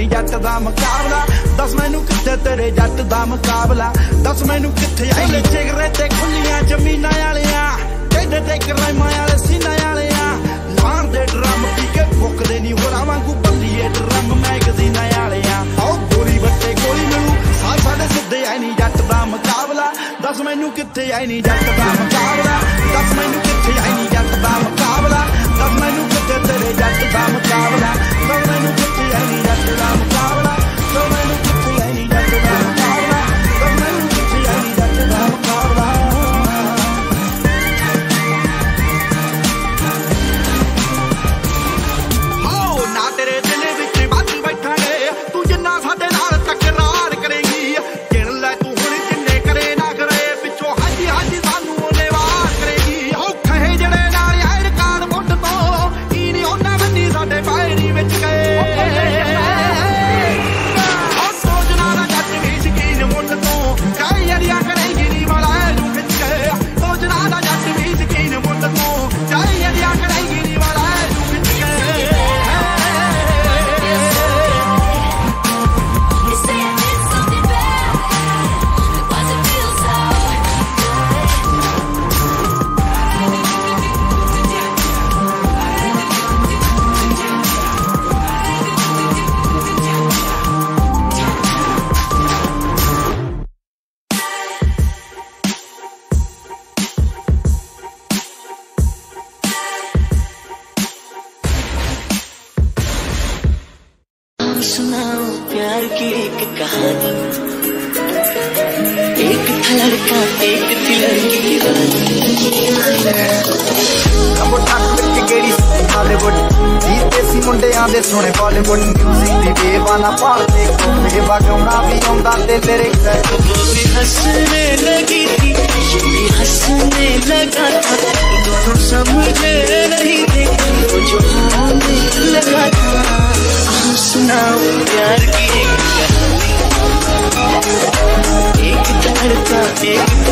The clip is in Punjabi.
ਨਹੀਂ ਜੱਟ ਦਾ ਮੁਕਾਬਲਾ। ਦੱਸ ਮੈਨੂੰ ਕਿੱਥੇ ਤੇਰੇ ਜੱਟ ਦਾ ਮੁਕਾਬਲਾ? ਦੱਸ ਮੈਨੂੰ ਕਿੱਥੇ ਆਈ ਨਹੀਂ ਜਿਗਰੇ ਤੇ ਖੁੱਲੀਆਂ ਜ਼ਮੀਨਾਂ ਵਾਲਿਆਂ। ਟੇਡੇ ਤੇ ਕਰਾਈਮਾਂ ਵਾਲੇ ਸੀਨਾ ਵਾਲਿਆਂ। ਲਾਣ ਦੇ ਡਰਮ ਪੀ ਕੇ ਫੁੱਕਦੇ ਨਹੀਂ ਹੋਰਾਂ ਵਾਂਗੂ ਬੱਲੀਏ ਡਰਮ ਮੈਗਜ਼ੀਨਾਂ ਵਾਲਿਆਂ। ਆਓ ਗੋਲੀ ਬੱਟੇ ਗੋਲੀ ਮਿਲੂ। ਸਾਹ ਸਾਡੇ ਸਿੱਧੇ ਆਈ ਨਹੀਂ ਜੱਟ ਦਾ ਮੁਕਾਬਲਾ। ਦੱਸ ਮੈਨੂੰ ਕਿੱਥੇ ਆਈ ਨਹੀਂ ਜੱਟ ਦਾ ਮੁਕਾਬਲਾ? ਦੱਸ ਮੈਨੂੰ ਕਿੱਥੇ ਆਈ ਨਹੀਂ ਜੱਟ ਦਾ ਮੁਕਾਬਲਾ? ਦੱਸ ਮੈਨੂੰ ਕਿੱਥੇ ਤੇਰੇ ਜੱਟ ਦਾ ਮੁਕਾਬਲਾ? ਦੱਸ ਮੈਨੂੰ ਕਿੱਥੇ ਆਈ सुनाओ प्यार की एक कहानी एक था लड़का एक थी लड़की ਕੰਬੋ ਟੱਕ ਵਿੱਚ ਕਿਹੜੀ ਹਾਲੀਵੁੱਡ ਜੀ ਦੇਸੀ ਮੁੰਡਿਆਂ ਦੇ ਸੋਹਣੇ ਬਾਲੀਵੁੱਡ ਮਿਊਜ਼ਿਕ ਦੀ ਬੇਵਾਨਾ ਭਾਲਦੇ ਕੋਮੇ ਵਗਾਉਣਾ ਵੀ ਆਉਂਦਾ ਤੇ ਲਿਰਿਕਸ वो भी हंसने लगी थी ये भी हंसने लगा था दोनों समझे नहीं थे वो जो होने लगा था आओ सुनाओ प्यार की एक कहानी एक